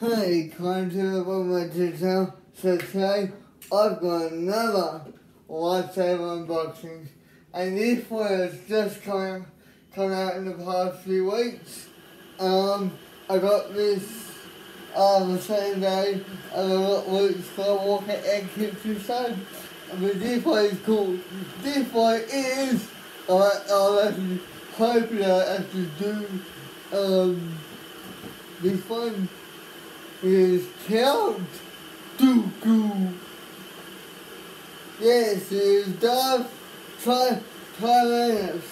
Hey, today I've got another lightsaber unboxing, and this one has just come come out in the past few weeks. Um, I got this um the same day as I got Luke Skywalker and Kitchen Son. But this one is cool. This one is I I actually hoping I actually do um this one is Count Dooku. Yes, it is Darth Ty Tyrannus.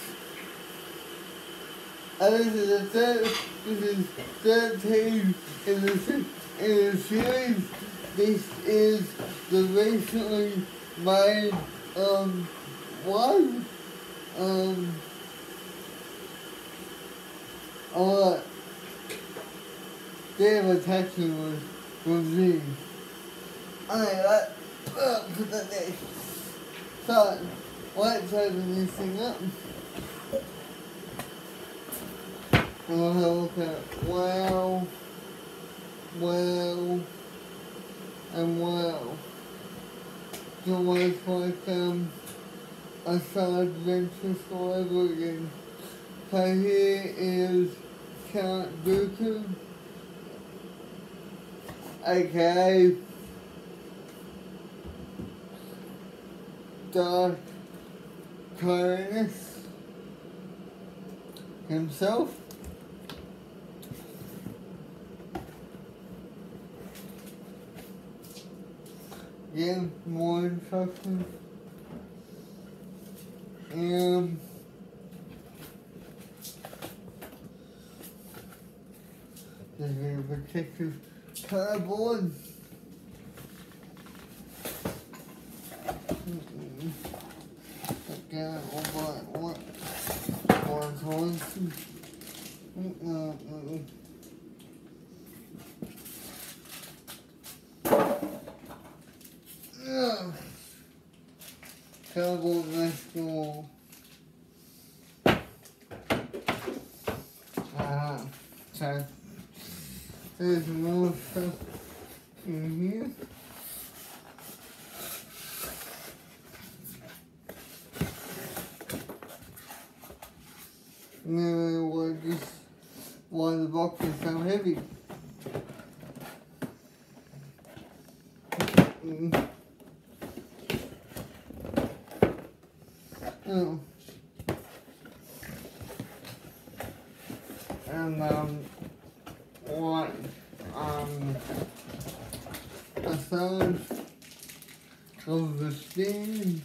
And this is the third, this is 13 in the, in the series. This is the recently made, um, one, um, alright. Damn attachment was, was me. Alright, that, uh, put that there. So, let's open this thing up. And we'll have a look at wow, wow, and wow. It's almost like um, a Star Adventure over again. So here is Count Dooku, aka Darth Tyrannus himself. Again, more instructions. And there's a protective cardboard. Again, one by one. One's one. Mm-mm-mm. Ugh. Cardboard basketball. Ah, so there's more stuff in here. Now, why this, why the box is so heavy. Mm. Oh. And um, what um, a sound of the steam.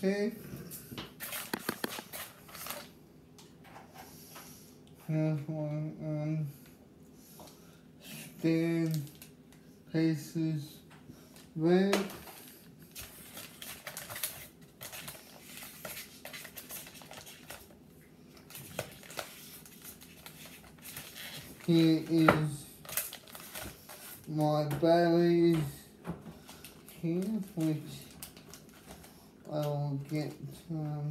Tape. Here's one stand paces red. Here is my batteries here, which I will get um,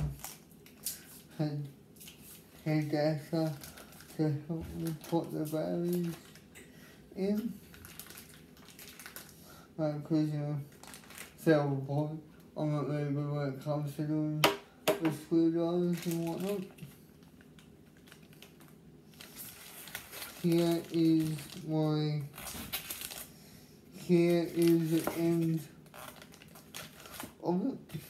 head dasher to help me put the batteries in. Like, cause you know, several point, I'm not really good when it comes to doing the screwdrivers and whatnot. Here is my, here is the end of it.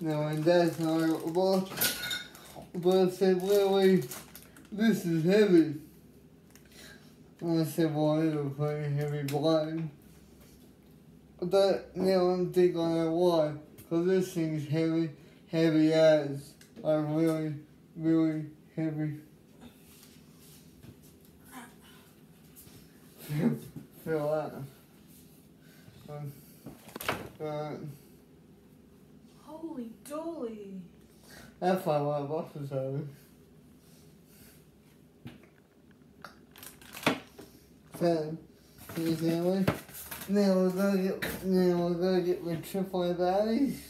No, and that's not book. But I said, Lily, this is heavy. And I said, well, it'll pretty heavy blind. But now I'm thinking know why. Because this thing's heavy, heavy as. Like really, really heavy. Feel, that. Um, but Holy dolly. that's why my boss is heavy. So, here's. Now we're gonna get, now we're gonna get the triple batteries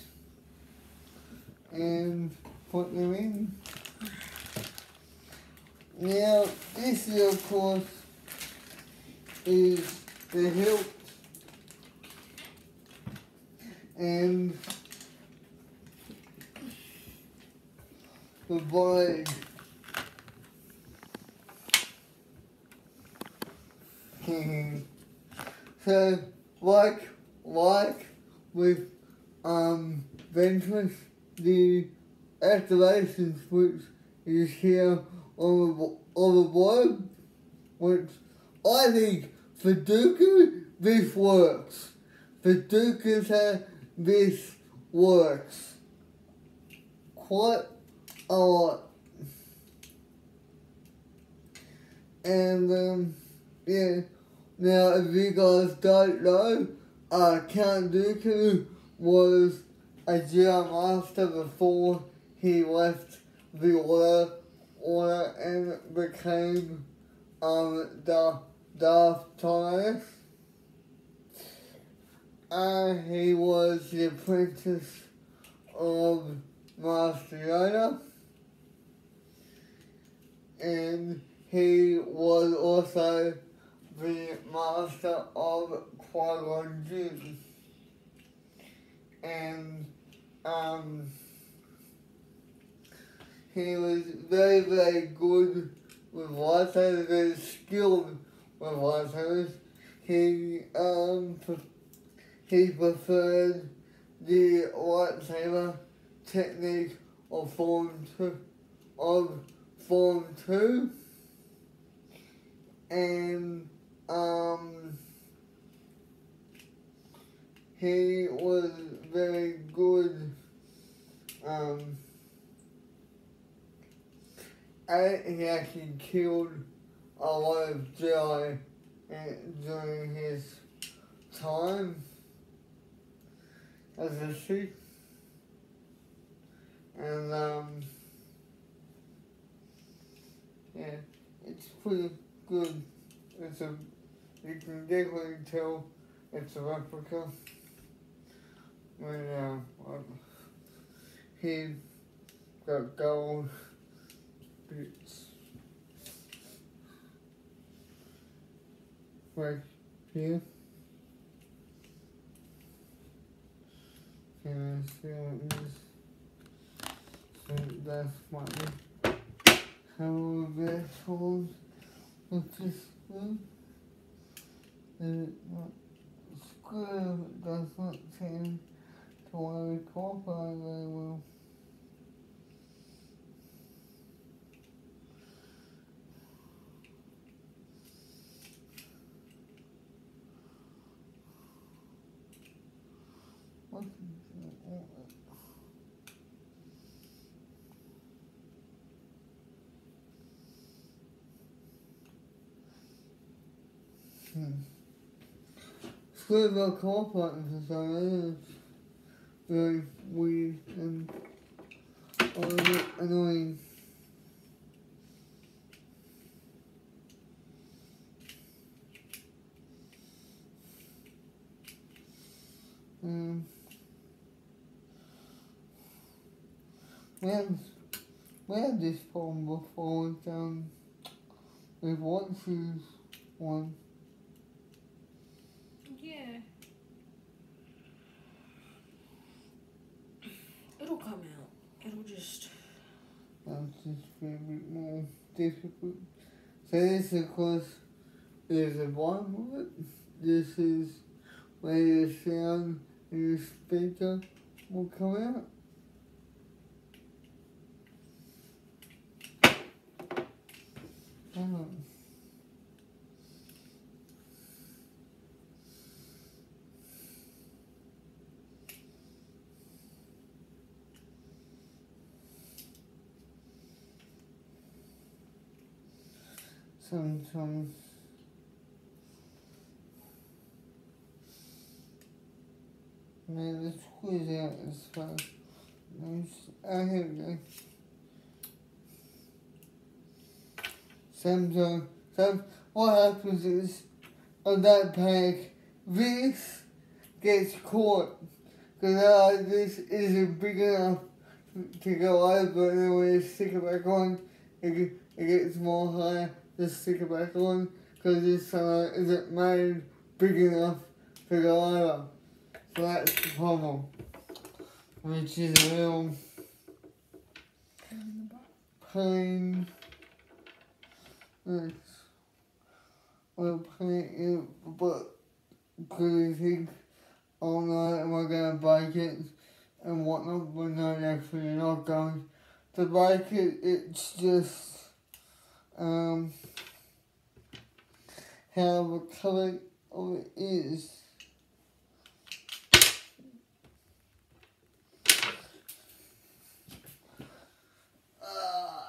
and put them in. Now, this here, of course, is the hilt and the blade. so, like, like with um, Ventress, the activation switch is here on the, on the board, which I think for Dooku, this works. For Dooku, said this works quite lot. And, um, yeah, now if you guys don't know, uh, Count Dooku was a Jedi Master before he left the Order, order and became um, the Darth Thomas. Uh, he was the apprentice of Master Yoda. And he was also the master of Qui-Gon Jinn. And um, he was very, very good with lightsabers, very skilled with lightsabers. He um, he preferred the lightsaber technique of Form of Form Two, and um, he was very good. Um, and he actually killed a lot of Jedi during his time as a Sith. And um, yeah, it's pretty good. It's a you can definitely tell it's a replica. When uh, uh, he got gold boots. right here. Can I see what it is? So that's what we this holds with this one. And it not screw does not seem to want to cooperate very well. What is Hmm. About cooperating reason. It's very weird and a little bit annoying. Um, we had, we had this problem before with, um, with one shoes one. Yeah. It'll come out. It'll just. A bit more difficult. So this of course is a of. This is where your sound and your speaker will come out. Oh. Sometimes. Man, let's squeeze out as far. I have that. Sometimes, some, what happens is, on that pack, this gets caught. Because this isn't big enough to go over, and then when you stick it back on, it, it gets more higher to stick it back on. Because this uh, isn't made big enough to go over. So that's the problem. Which is a real pain. That's well pain, but because I think all night we're gonna bike it and whatnot, we're not actually not going to bike it. It's just um how the color of it is. Uh,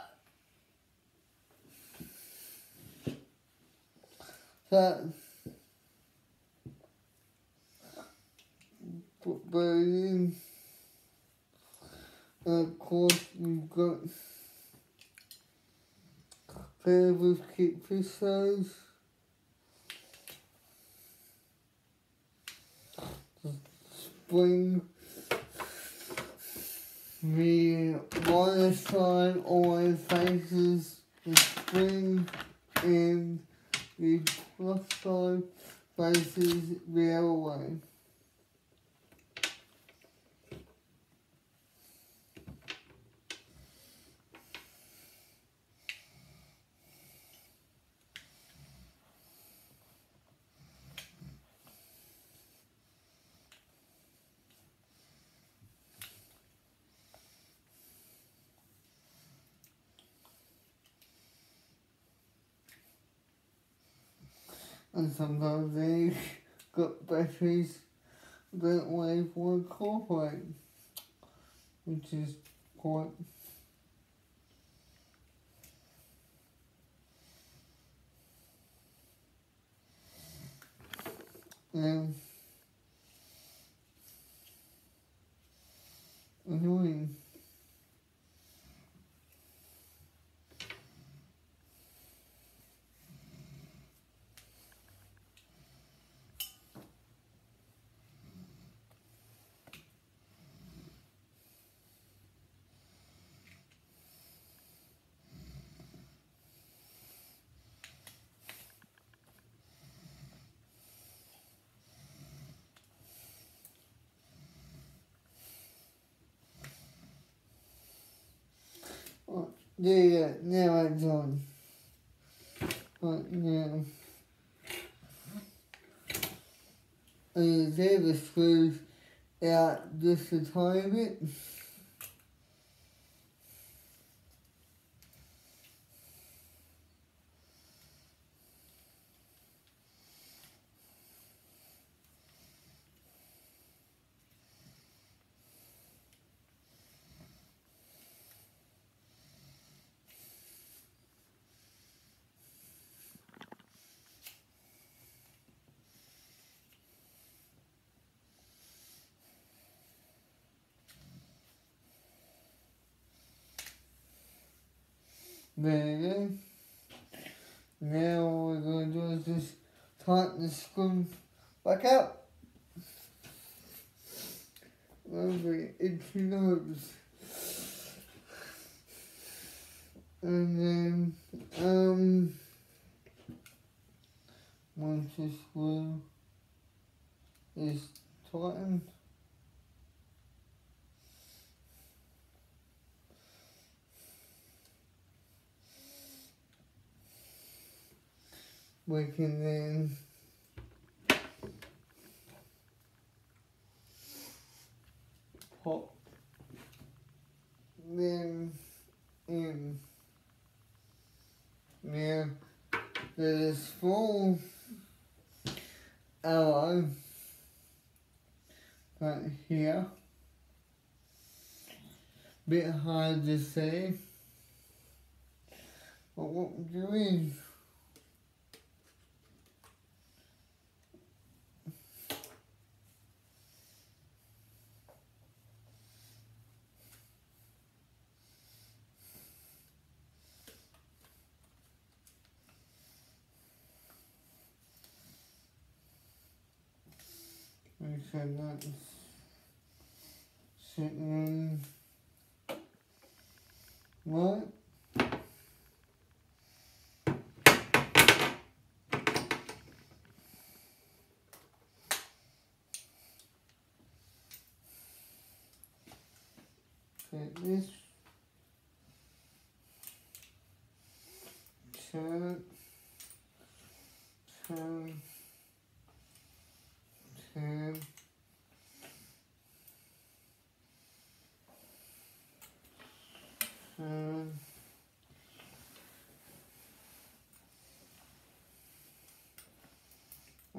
that but in of course you've got favorite keep fish spring the water sign always faces the spring and the plus faces the other. And sometimes they got batteries that way for incorporate, which is quite um, annoying. Yeah, yeah, it's on. But now. And there the screws out just a tiny Now what we're going to do is just tighten the screw back up. Lovely itchy nose. And then, um, once the screw is tightened, we can then. Pop them in. Now, there's full arrow right here. Bit hard to see, but what we're doing said that's sitting right. Take this. Turn. Turn. Turn. Turn. And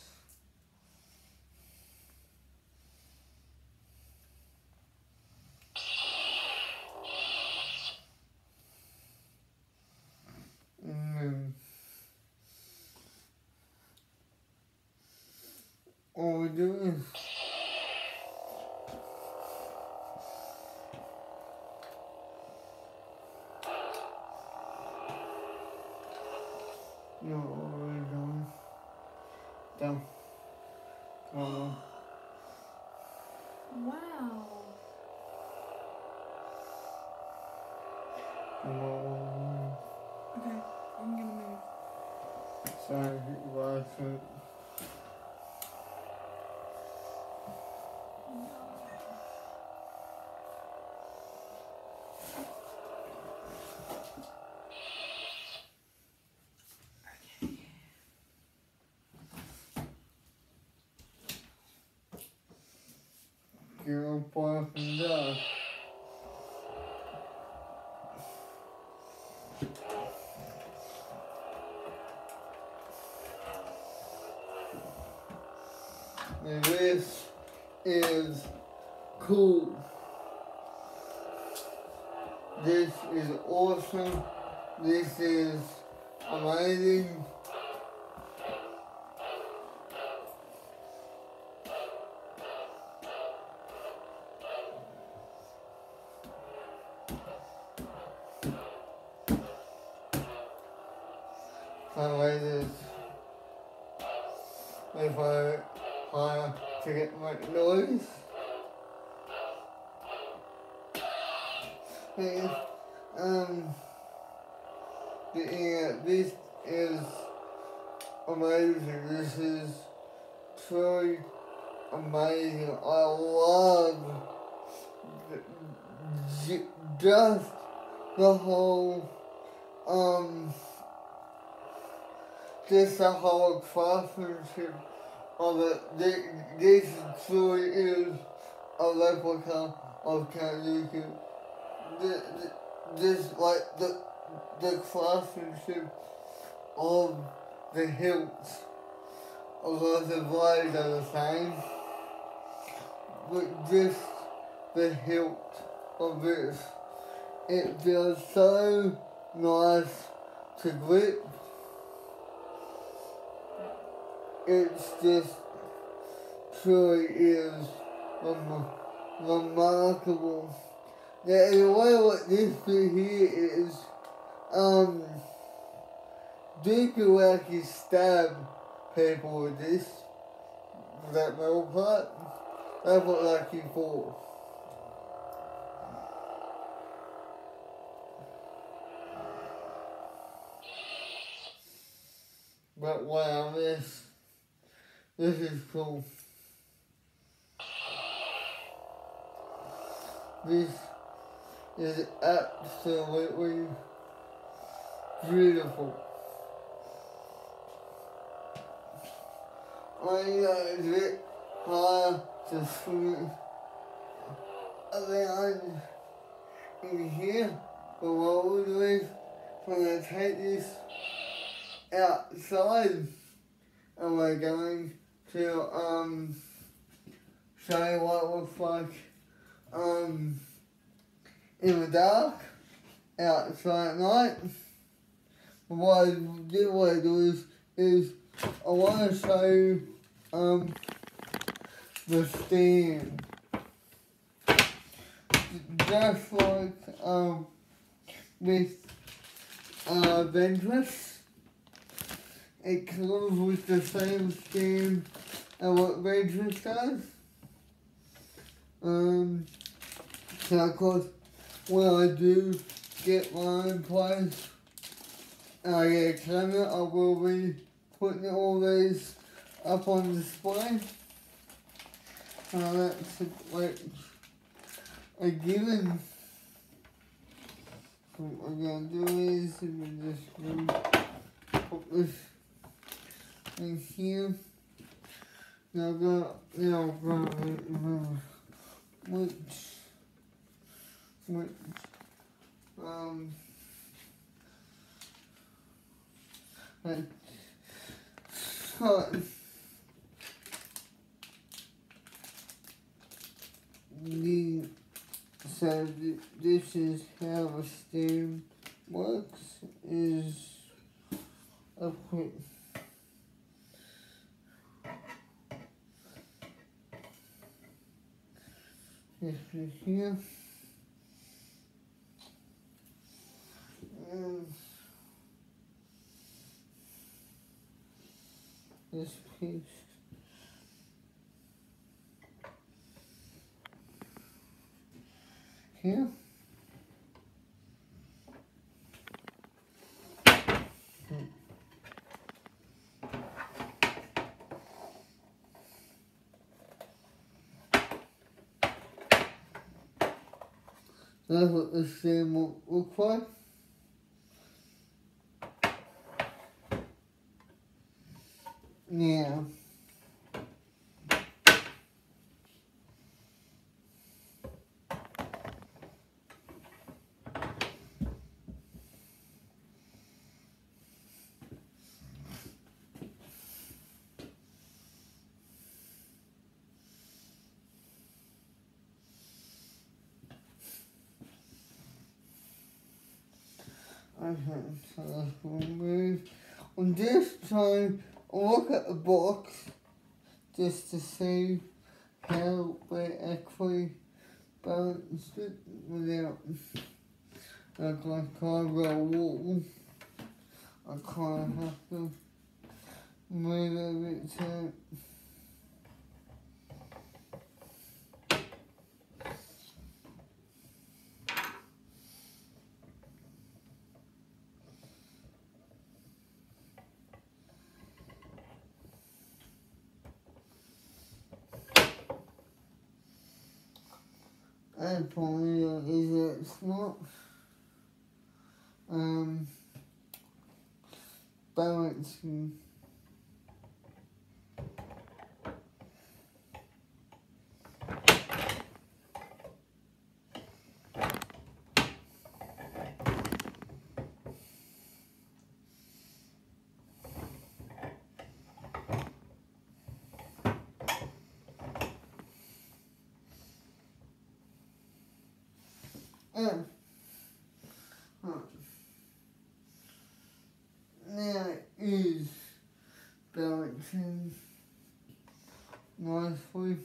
all we do Girl, boy, from there. And this is cool. This is awesome. This is amazing. Just the whole, um, just the whole craftsmanship of it. This, truly is a replica of Kanuki. This, this, like, the, the craftsmanship of the hilts, although the blades are the same, but just the hilt of this. It feels so nice to grip. It's just truly is rem- remarkable. Now, in a way, what this bit here is, um, do you actually stab people with this, that metal part? That's what like you for. But wow, this, this is cool. This is absolutely beautiful. I got a bit hard to swim around in here, but what we're doing, we're gonna take this outside and we're going to um show you what it looks like um in the dark outside at night. What I do to do is is I want to show you um the stand. just like um with uh Ventress. It comes with the same scheme as what Ventress does. Um so of course when I do get my own place and I get a camera I will be putting all these up on display. Uh, that's like a given. So what we're gonna do is we're just gonna put this in here. Now gonna now remember which which um like so the so th- this is how a stem works is a quick this is here and this piece here. That's what the stem will look like. Yeah. Let's remove. On this time, I'll look at the box just to see how we actually balanced it without like can't wall. I kind of have to move it to probably uh, is it smart um balancing Um, huh. Now it is balancing nicely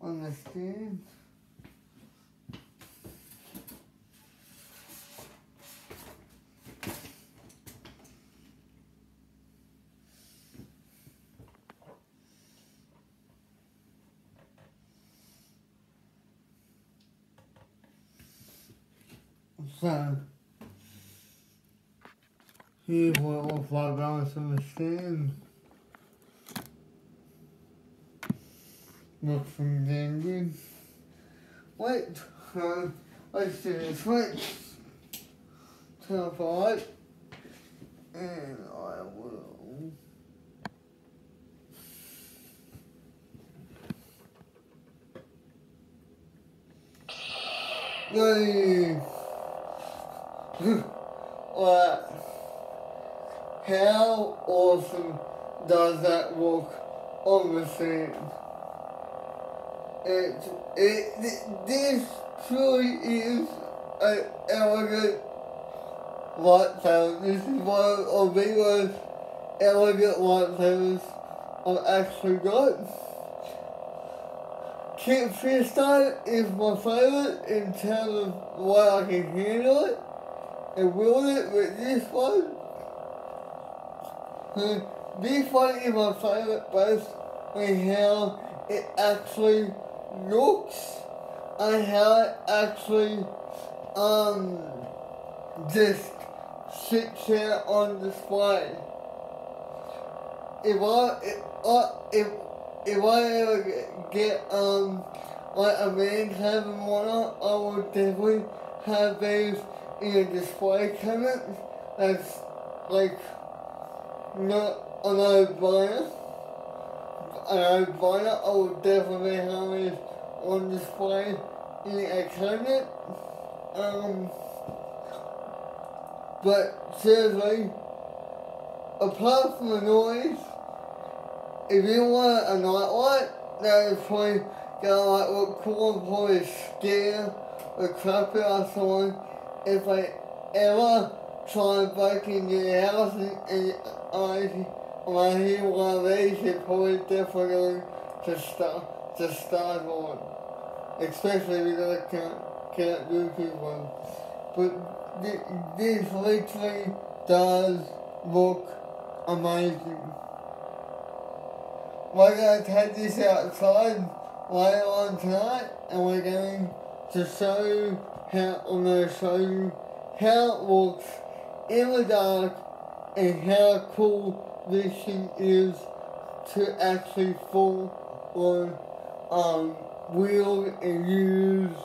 on the stand. So, here's what it looks like balance on the. Looks from good. Wait, um, let's do this. Switch to five. And I will. Yay! what? How awesome does that look on the scene? It, it, this truly is an elegant lightsaber. This is one of the most elegant lightsabers I've actually got. Kit Fisto is my favorite in terms of what I can handle it and wield it with this one. Uh, This one is my favorite based on how it actually looks and how it actually um just sits here on display. If I if I if if I ever get- um like a man having one I will definitely have these in a display cabinet that's like not an vinyl. An vinyl, I will definitely have these on display in a cabinet. Um, but seriously, apart from the noise, if you want a nightlight, that is probably gonna like look cool and probably scare the crap out of someone if they ever try and break into your house and, and I, when I hear one of these, you're probably definitely to start to start on. Especially because I can't can't do one. But thi- this literally does look amazing. We're to take this outside later on tonight and we're going to show you how, I'm to show you how it looks in the dark and how cool this thing is to actually full on um, wield and use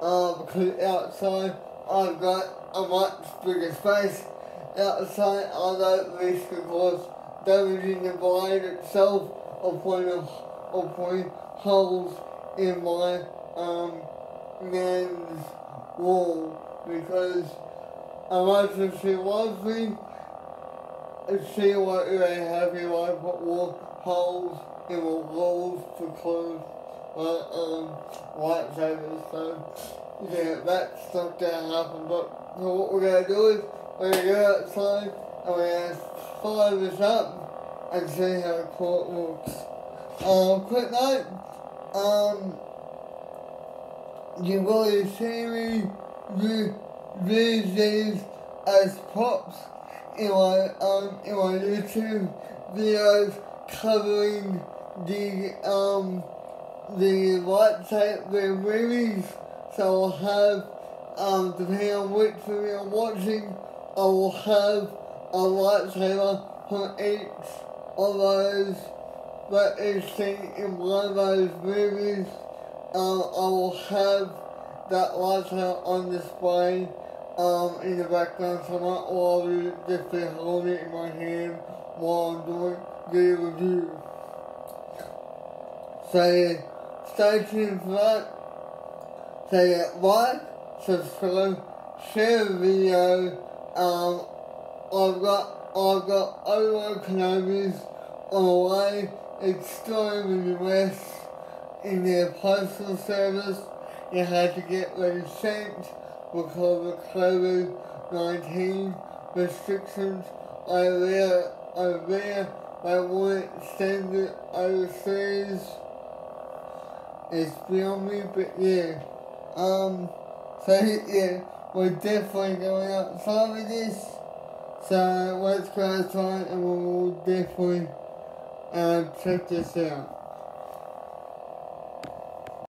uh, because outside I've got a much bigger space. Outside I don't risk of course damaging the blade itself putting, a, putting holes in my um, man's wall because I like to see one thing and see what they have if I put wall holes in the walls to close my um, lightsabers. So yeah, that's not gonna happen. But so what we're gonna do is we're gonna go outside and we're gonna fire this up and see how cool it looks. Um, quick note, um, you will see me these as props in my um in my YouTube videos covering the um the lightsaber movies. So I'll have um depending on which movie I'm watching, I will have a lightsaber from each of those that is seen in one of those movies. Um, I will have that lightsaber on display um, in the background somewhere, or I'll just be holding it in my hand while I'm doing the review. So yeah, stay tuned for that. So yeah, like, subscribe, share the video. Um, I've got I've got Obi-Wan Kenobi's on the way. It's still in the US in their postal service. You had to get them sent because of COVID 19 restrictions there. Over there, they wouldn't send it overseas. It's beyond me, but yeah. Um, so yeah, we're definitely going outside with this. So let's go outside and we'll definitely uh, check this out.